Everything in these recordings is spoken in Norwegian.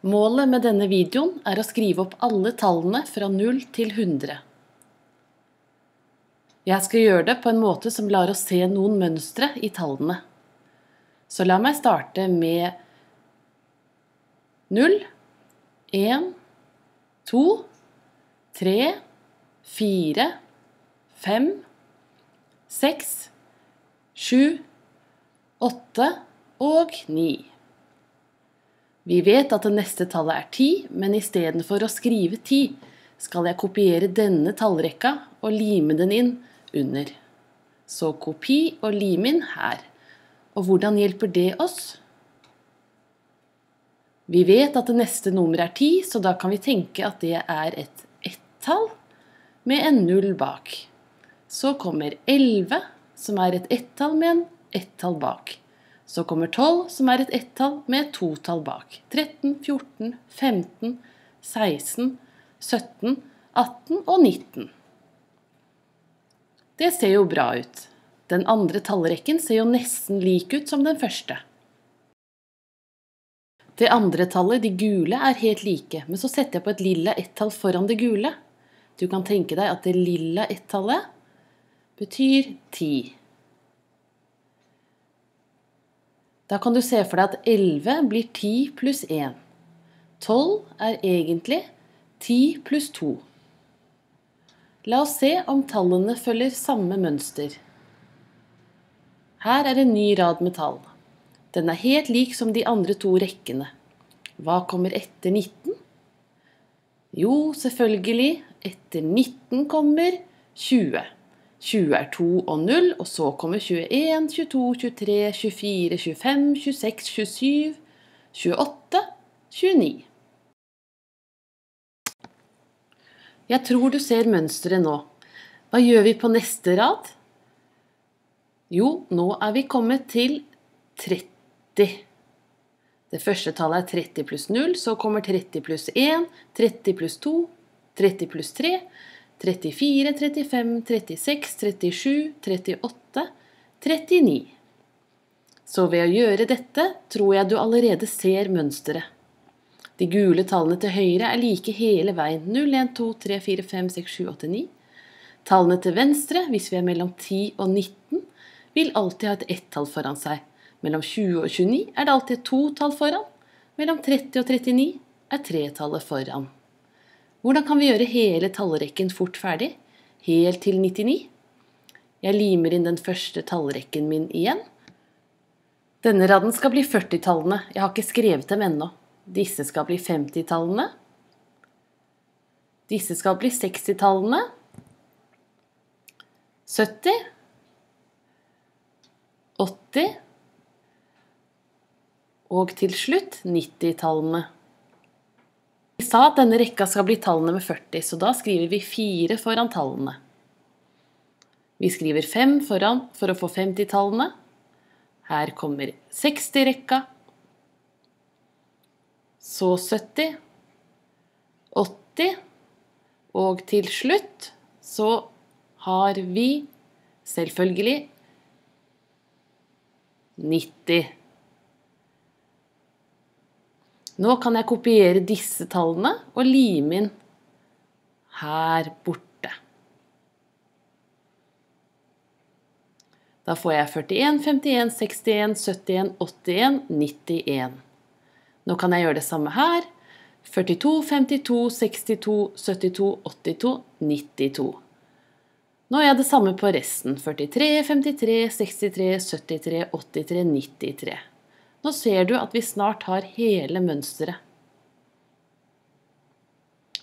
Målet med denne videoen er å skrive opp alle tallene fra 0 til 100. Jeg skal gjøre det på en måte som lar oss se noen mønstre i tallene. Så la meg starte med 0, 1, 2, 3, 4, 5, 6, 7, 8 og 9. Vi vet at det neste tallet er 10, men istedenfor å skrive 10, skal jeg kopiere denne tallrekka og lime den inn under. Så kopi og lim inn her. Og hvordan hjelper det oss? Vi vet at det neste nummer er 10, så da kan vi tenke at det er et ett-tall med en null bak. Så kommer 11, som er et ett-tall med en ett-tall bak. Så kommer 12, som er et ett-tall med et totall bak. 13, 14, 15, 16, 17, 18 og 19. Det ser jo bra ut. Den andre tallrekken ser jo nesten lik ut som den første. Det andre tallet, de gule, er helt like, men så setter jeg på et lilla ett-tall foran det gule. Du kan tenke deg at det lilla ett-tallet betyr 10. Da kan du se for deg at 11 blir 10 pluss 1. 12 er egentlig 10 pluss 2. La oss se om tallene følger samme mønster. Her er en ny rad med tall. Den er helt lik som de andre to rekkene. Hva kommer etter 19? Jo, selvfølgelig, etter 19 kommer 20. 20 er 2 og 0, og så kommer 21, 22, 23, 24, 25, 26, 27, 28, 29. Jeg tror du ser mønsteret nå. Hva gjør vi på neste rad? Jo, nå er vi kommet til 30. Det første tallet er 30 pluss 0, så kommer 30 pluss 1, 30 pluss 2, 30 pluss 3, 34, 35, 36, 37, 38, 39. Så ved å gjøre dette tror jeg du allerede ser mønsteret. De gule tallene til høyre er like hele veien 0, 1, 2, 3, 4, 5, 6, 7, 8, 9. Tallene til venstre, hvis vi er mellom 10 og 19, vil alltid ha et ett-tall foran seg. Mellom 20 og 29 er det alltid et to-tall foran. Mellom 30 og 39 er tre-tallet foran. Hvordan kan vi gjøre hele tallrekken fort ferdig? Helt til 99? Jeg limer inn den første tallrekken min igjen. Denne raden skal bli 40-tallene. Jeg har ikke skrevet dem ennå. Disse skal bli 50-tallene. Disse skal bli 60-tallene. 70. 80. Og til slutt 90-tallene. Sa at denne rekka skal bli tallene med 40, så da skriver vi 4 foran tallene. Vi skriver 5 foran for å få 50-tallene. Her kommer 60-rekka. Så 70. 80. Og til slutt så har vi selvfølgelig 90. Nå kan jeg kopiere disse tallene og lime inn her borte. Da får jeg 41, 51, 61, 71, 81, 91. Nå kan jeg gjøre det samme her. 42, 52, 62, 72, 82, 92. Nå gjør jeg det samme på resten. 43, 53, 63, 73, 83, 93. Nå ser du at vi snart har hele mønsteret.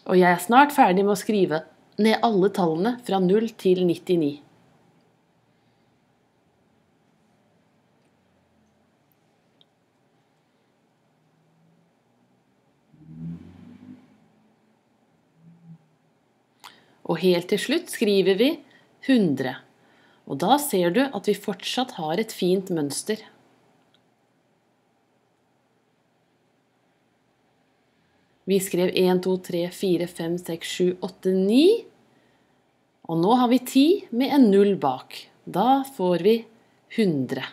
Og jeg er snart ferdig med å skrive ned alle tallene fra 0 til 99. Og helt til slutt skriver vi 100. Og da ser du at vi fortsatt har et fint mønster. Vi skrev 1, 2, 3, 4, 5, 6, 7, 8, 9. Og nå har vi 10 med en null bak. Da får vi 100.